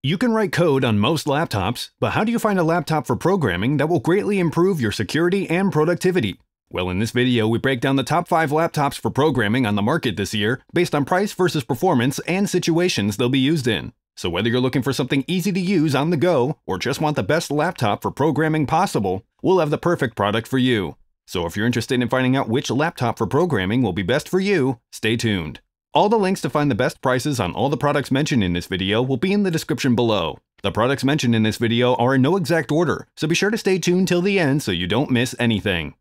You can write code on most laptops, but how do you find a laptop for programming that will greatly improve your security and productivity? Well, in this video, we break down the top 5 laptops for programming on the market this year based on price versus performance and situations they'll be used in. So whether you're looking for something easy to use on the go or just want the best laptop for programming possible, we'll have the perfect product for you. So if you're interested in finding out which laptop for programming will be best for you, stay tuned. All the links to find the best prices on all the products mentioned in this video will be in the description below. The products mentioned in this video are in no exact order, so be sure to stay tuned till the end so you don't miss anything.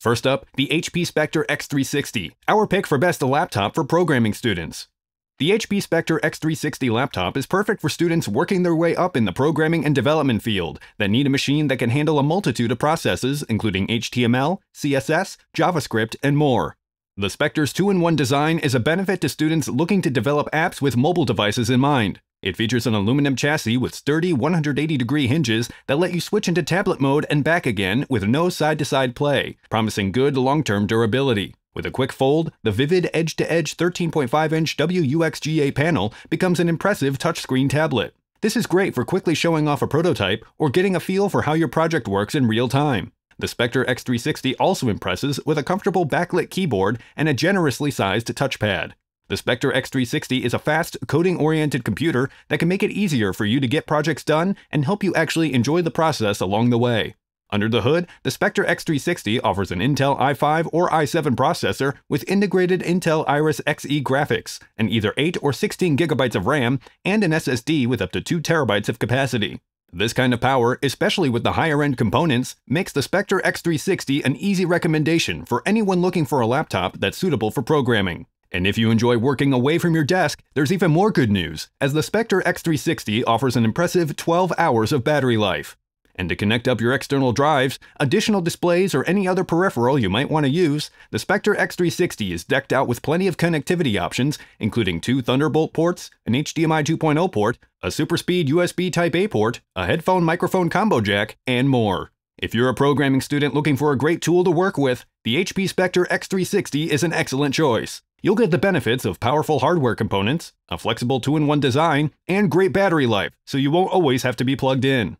First up, the HP Spectre X360, our pick for best laptop for programming students. The HP Spectre X360 laptop is perfect for students working their way up in the programming and development field that need a machine that can handle a multitude of processes, including HTML, CSS, JavaScript, and more. The Spectre's 2-in-1 design is a benefit to students looking to develop apps with mobile devices in mind. It features an aluminum chassis with sturdy 180-degree hinges that let you switch into tablet mode and back again with no side-to-side -side play, promising good long-term durability. With a quick fold, the vivid edge-to-edge 13.5-inch WUXGA panel becomes an impressive touchscreen tablet. This is great for quickly showing off a prototype or getting a feel for how your project works in real time. The Spectre X360 also impresses with a comfortable backlit keyboard and a generously sized touchpad. The Spectre X360 is a fast, coding-oriented computer that can make it easier for you to get projects done and help you actually enjoy the process along the way. Under the hood, the Spectre X360 offers an Intel i5 or i7 processor with integrated Intel Iris Xe graphics, and either 8 or 16 gigabytes of RAM, and an SSD with up to 2 terabytes of capacity. This kind of power, especially with the higher-end components, makes the Spectre X360 an easy recommendation for anyone looking for a laptop that's suitable for programming. And if you enjoy working away from your desk, there's even more good news, as the Spectre X360 offers an impressive 12 hours of battery life. And to connect up your external drives, additional displays, or any other peripheral you might want to use, the Spectre X360 is decked out with plenty of connectivity options, including two Thunderbolt ports, an HDMI 2.0 port, a super speed USB Type-A port, a headphone microphone combo jack, and more. If you're a programming student looking for a great tool to work with, the HP Spectre X360 is an excellent choice. You'll get the benefits of powerful hardware components, a flexible 2-in-1 design, and great battery life, so you won't always have to be plugged in.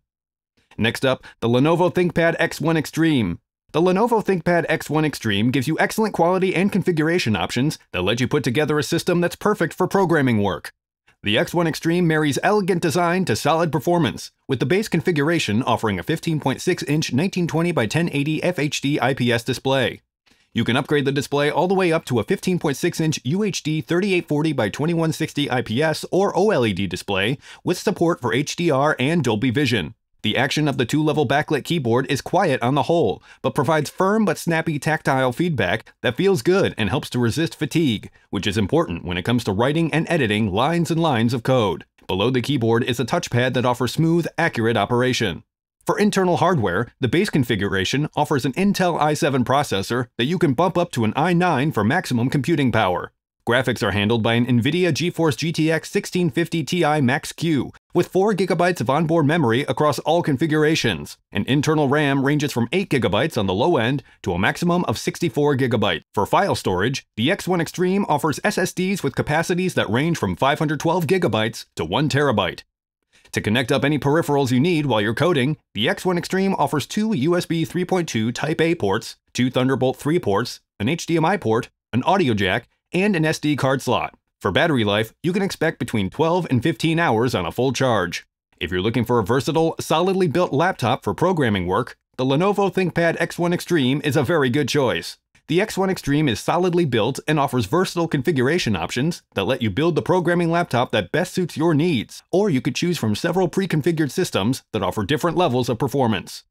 Next up, the Lenovo ThinkPad X1 Extreme. The Lenovo ThinkPad X1 Extreme gives you excellent quality and configuration options that let you put together a system that's perfect for programming work. The X1 Extreme marries elegant design to solid performance, with the base configuration offering a 15.6-inch 1920 by 1080 FHD IPS display. You can upgrade the display all the way up to a 15.6-inch UHD 3840 by 2160 IPS or OLED display with support for HDR and Dolby Vision. The action of the two-level backlit keyboard is quiet on the whole, but provides firm but snappy tactile feedback that feels good and helps to resist fatigue, which is important when it comes to writing and editing lines and lines of code. Below the keyboard is a touchpad that offers smooth, accurate operation. For internal hardware, the base configuration offers an Intel i7 processor that you can bump up to an i9 for maximum computing power. Graphics are handled by an NVIDIA GeForce GTX 1650 Ti Max-Q with 4GB of onboard memory across all configurations. An internal RAM ranges from 8GB on the low end to a maximum of 64GB. For file storage, the X1 Extreme offers SSDs with capacities that range from 512GB to 1TB. To connect up any peripherals you need while you're coding, the X1 Extreme offers two USB 3.2 Type-A ports, two Thunderbolt 3 ports, an HDMI port, an audio jack, and an SD card slot. For battery life, you can expect between 12 and 15 hours on a full charge. If you're looking for a versatile, solidly built laptop for programming work, the Lenovo ThinkPad X1 Extreme is a very good choice. The X1 Extreme is solidly built and offers versatile configuration options that let you build the programming laptop that best suits your needs, or you could choose from several pre-configured systems that offer different levels of performance.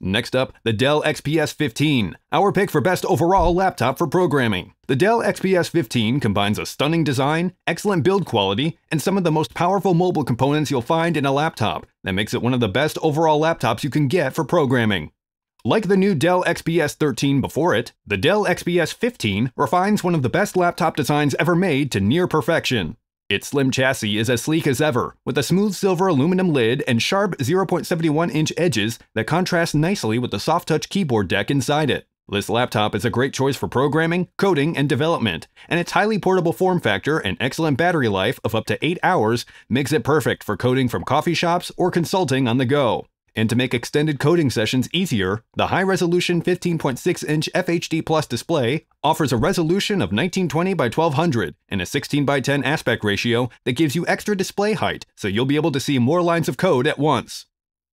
Next up, the Dell XPS 15, our pick for best overall laptop for programming. The Dell XPS 15 combines a stunning design, excellent build quality, and some of the most powerful mobile components you'll find in a laptop that makes it one of the best overall laptops you can get for programming. Like the new Dell XPS 13 before it, the Dell XPS 15 refines one of the best laptop designs ever made to near perfection. Its slim chassis is as sleek as ever, with a smooth silver aluminum lid and sharp 0.71 inch edges that contrast nicely with the soft touch keyboard deck inside it. This laptop is a great choice for programming, coding, and development, and its highly portable form factor and excellent battery life of up to 8 hours makes it perfect for coding from coffee shops or consulting on the go. And to make extended coding sessions easier, the high-resolution 15.6-inch FHD Plus display offers a resolution of 1920 by 1200 and a 16 by 10 aspect ratio that gives you extra display height, so you'll be able to see more lines of code at once.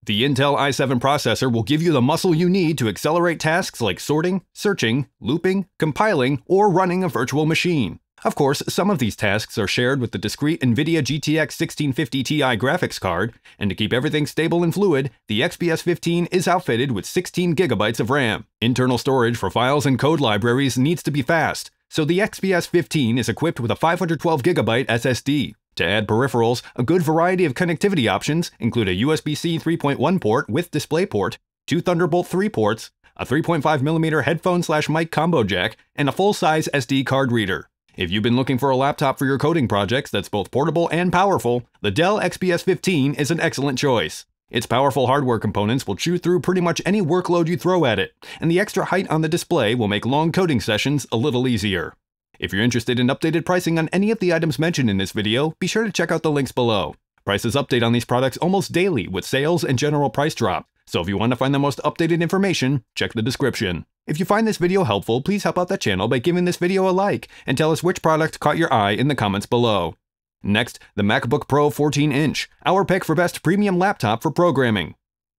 The Intel i7 processor will give you the muscle you need to accelerate tasks like sorting, searching, looping, compiling, or running a virtual machine. Of course, some of these tasks are shared with the discrete NVIDIA GTX 1650 Ti graphics card, and to keep everything stable and fluid, the XPS 15 is outfitted with 16GB of RAM. Internal storage for files and code libraries needs to be fast, so the XPS 15 is equipped with a 512GB SSD. To add peripherals, a good variety of connectivity options include a USB-C 3.1 port with DisplayPort, two Thunderbolt 3 ports, a 3.5mm headphone slash mic combo jack, and a full-size SD card reader. If you've been looking for a laptop for your coding projects that's both portable and powerful, the Dell XPS 15 is an excellent choice. Its powerful hardware components will chew through pretty much any workload you throw at it, and the extra height on the display will make long coding sessions a little easier. If you're interested in updated pricing on any of the items mentioned in this video, be sure to check out the links below. Prices update on these products almost daily with sales and general price drop, so if you want to find the most updated information, check the description. If you find this video helpful, please help out the channel by giving this video a like, and tell us which product caught your eye in the comments below. Next, the MacBook Pro 14-inch, our pick for best premium laptop for programming.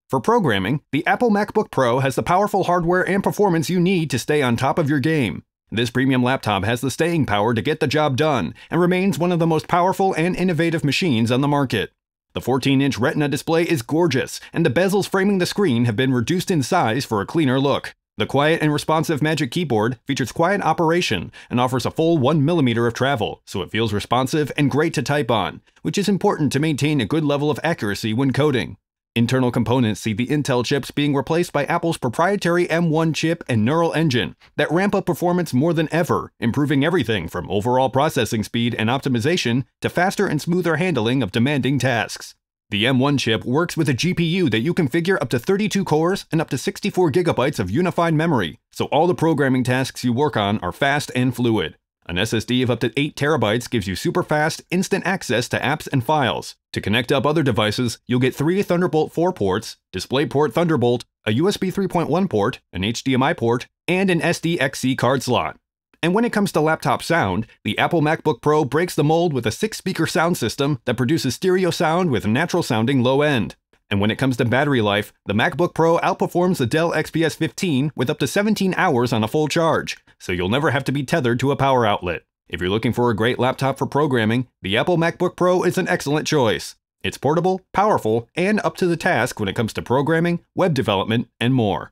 For programming, the Apple MacBook Pro has the powerful hardware and performance you need to stay on top of your game. This premium laptop has the staying power to get the job done and remains one of the most powerful and innovative machines on the market. The 14-inch Retina display is gorgeous, and the bezels framing the screen have been reduced in size for a cleaner look. The quiet and responsive Magic Keyboard features quiet operation and offers a full 1mm of travel, so it feels responsive and great to type on, which is important to maintain a good level of accuracy when coding. Internal components see the Intel chips being replaced by Apple's proprietary M1 chip and neural engine that ramp up performance more than ever, improving everything from overall processing speed and optimization to faster and smoother handling of demanding tasks. The M1 chip works with a GPU that you configure up to 32 cores and up to 64 gigabytes of unified memory, so all the programming tasks you work on are fast and fluid. An SSD of up to 8 terabytes gives you super fast, instant access to apps and files. To connect up other devices, you'll get three Thunderbolt 4 ports, DisplayPort Thunderbolt, a USB 3.1 port, an HDMI port, and an SDXC card slot. And when it comes to laptop sound, the Apple MacBook Pro breaks the mold with a six speaker sound system that produces stereo sound with natural sounding low end. And when it comes to battery life, the MacBook Pro outperforms the Dell XPS 15 with up to 17 hours on a full charge, so you'll never have to be tethered to a power outlet. If you're looking for a great laptop for programming, the Apple MacBook Pro is an excellent choice. It's portable, powerful, and up to the task when it comes to programming, web development, and more.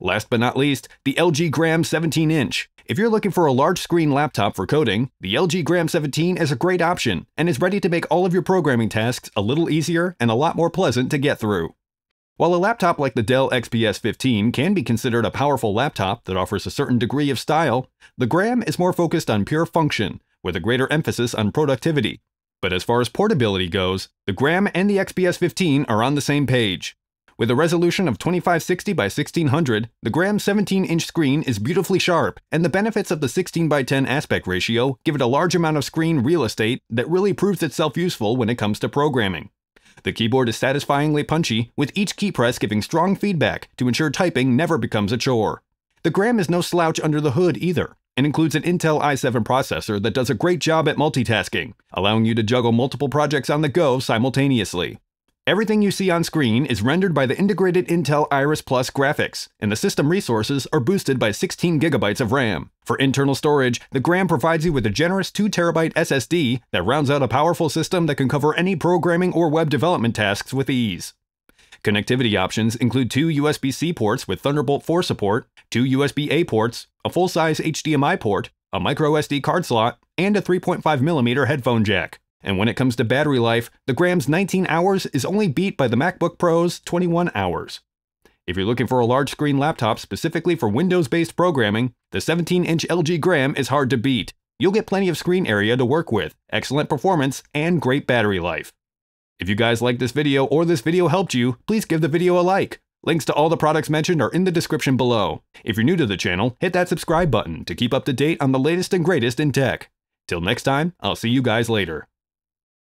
Last but not least, the LG Gram 17 inch. If you're looking for a large screen laptop for coding, the LG Gram 17 is a great option and is ready to make all of your programming tasks a little easier and a lot more pleasant to get through. While a laptop like the Dell XPS 15 can be considered a powerful laptop that offers a certain degree of style, the Gram is more focused on pure function, with a greater emphasis on productivity. But as far as portability goes, the Gram and the XPS 15 are on the same page. With a resolution of 2560 by 1600, the Gram 17-inch screen is beautifully sharp, and the benefits of the 16 by 10 aspect ratio give it a large amount of screen real estate that really proves itself useful when it comes to programming. The keyboard is satisfyingly punchy, with each key press giving strong feedback to ensure typing never becomes a chore. The Gram is no slouch under the hood either, and includes an Intel i7 processor that does a great job at multitasking, allowing you to juggle multiple projects on the go simultaneously. Everything you see on screen is rendered by the integrated Intel Iris Plus graphics, and the system resources are boosted by 16 gigabytes of RAM. For internal storage, the Gram provides you with a generous 2TB SSD that rounds out a powerful system that can cover any programming or web development tasks with ease. Connectivity options include two USB-C ports with Thunderbolt 4 support, two USB-A ports, a full-size HDMI port, a microSD card slot, and a 3.5mm headphone jack. And when it comes to battery life, the Gram's 19 hours is only beat by the MacBook Pro's 21 hours. If you're looking for a large screen laptop specifically for Windows-based programming, the 17-inch LG Gram is hard to beat. You'll get plenty of screen area to work with, excellent performance, and great battery life. If you guys liked this video or this video helped you, please give the video a like. Links to all the products mentioned are in the description below. If you're new to the channel, hit that subscribe button to keep up to date on the latest and greatest in tech. Till next time, I'll see you guys later.